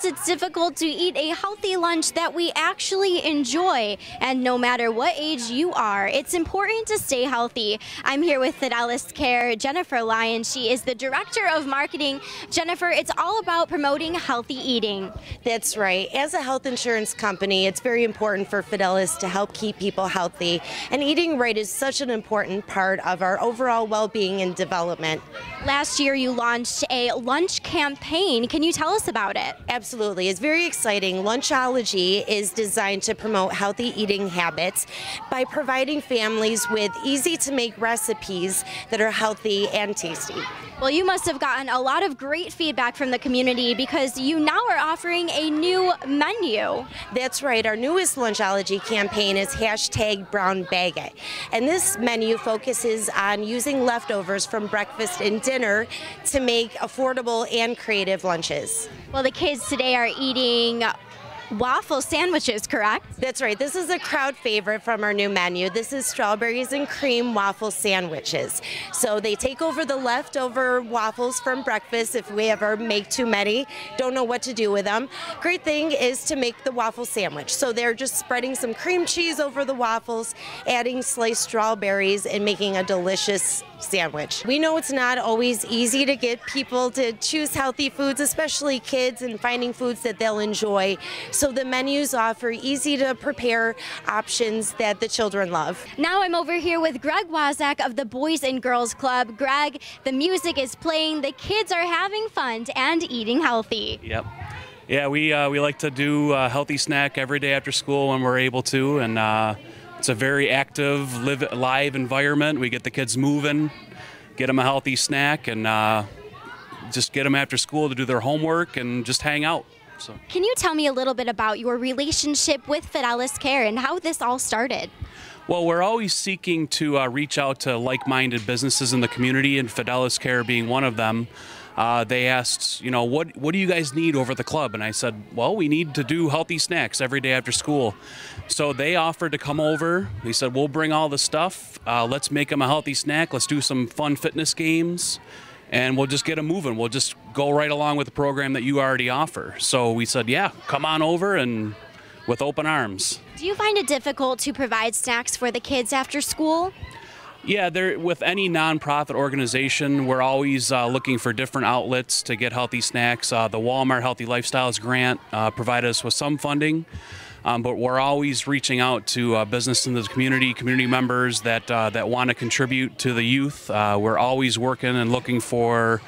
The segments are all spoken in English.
sometimes it's difficult to eat a healthy lunch that we actually enjoy. And no matter what age you are, it's important to stay healthy. I'm here with Fidelis Care, Jennifer Lyon. She is the Director of Marketing. Jennifer, it's all about promoting healthy eating. That's right. As a health insurance company, it's very important for Fidelis to help keep people healthy. And eating right is such an important part of our overall well being and development. Last year, you launched a lunch campaign. Can you tell us about it? Absolutely. It's very exciting. Lunchology is designed to promote healthy eating habits by providing families with easy to make recipes that are healthy and tasty. Well, you must have gotten a lot of great feedback from the community because you now are offering a new menu. That's right. Our newest Lunchology campaign is hashtag brown bag it. And this menu focuses on using leftovers from breakfast and dinner to make affordable and creative lunches. Well, the kids today are eating waffle sandwiches, correct? That's right. This is a crowd favorite from our new menu. This is strawberries and cream waffle sandwiches. So they take over the leftover waffles from breakfast if we ever make too many, don't know what to do with them. Great thing is to make the waffle sandwich. So they're just spreading some cream cheese over the waffles, adding sliced strawberries, and making a delicious sandwich. We know it's not always easy to get people to choose healthy foods, especially kids, and finding foods that they'll enjoy. The menus offer easy to prepare options that the children love. Now I'm over here with Greg Wazak of the Boys and Girls Club. Greg, the music is playing, the kids are having fun and eating healthy. Yep. Yeah, we, uh, we like to do a healthy snack every day after school when we're able to, and uh, it's a very active, live, live environment. We get the kids moving, get them a healthy snack, and uh, just get them after school to do their homework and just hang out. So. Can you tell me a little bit about your relationship with Fidelis Care and how this all started? Well, we're always seeking to uh, reach out to like minded businesses in the community, and Fidelis Care being one of them. Uh, they asked, you know, what what do you guys need over the club? And I said, well, we need to do healthy snacks every day after school. So they offered to come over. They said, we'll bring all the stuff. Uh, let's make them a healthy snack. Let's do some fun fitness games and we'll just get them moving. We'll just go right along with the program that you already offer. So we said, yeah, come on over and with open arms. Do you find it difficult to provide snacks for the kids after school? Yeah, there with any nonprofit organization, we're always uh, looking for different outlets to get healthy snacks. Uh, the Walmart Healthy Lifestyles Grant uh, provided us with some funding. Um, but we're always reaching out to uh, business in the community, community members that uh, that want to contribute to the youth. Uh, we're always working and looking for.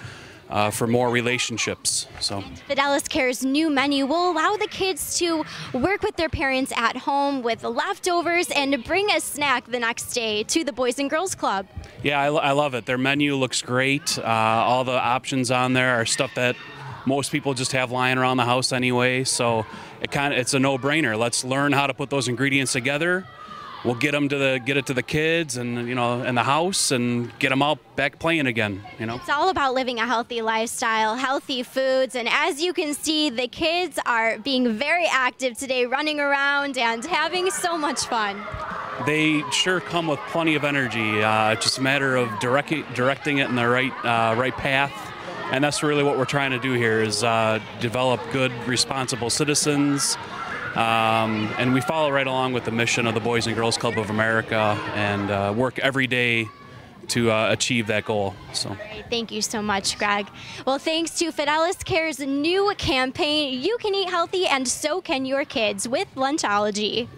Uh, for more relationships. So Fidelis Care's new menu will allow the kids to work with their parents at home with leftovers and bring a snack the next day to the Boys and Girls Club. Yeah, I, I love it. Their menu looks great. Uh, all the options on there are stuff that most people just have lying around the house anyway. So it kind of it's a no-brainer. Let's learn how to put those ingredients together. We'll get them to the get it to the kids and you know in the house and get them out back playing again. You know. It's all about living a healthy lifestyle, healthy foods, and as you can see, the kids are being very active today, running around and having so much fun. They sure come with plenty of energy. Uh, it's just a matter of direct, directing it in the right uh, right path and that's really what we're trying to do here is uh, develop good, responsible citizens. Um, and we follow right along with the mission of the Boys and Girls Club of America and uh, work every day to uh, achieve that goal. So. Thank you so much, Greg. Well, thanks to Fidelis Care's new campaign, you can eat healthy and so can your kids with Lunchology.